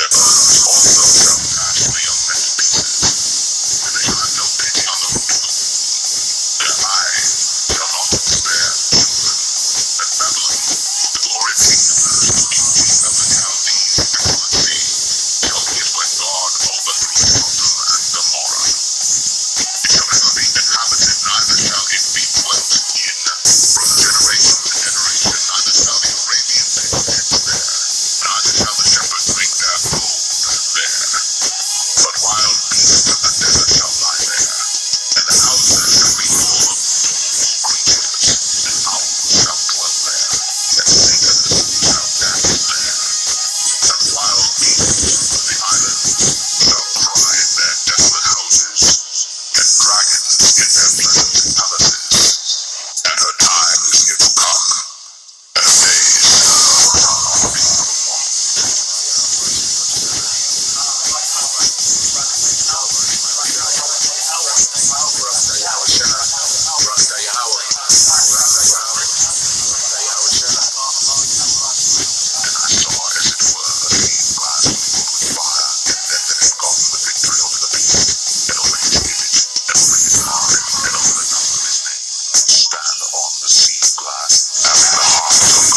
Yes. on the sea glass and the heart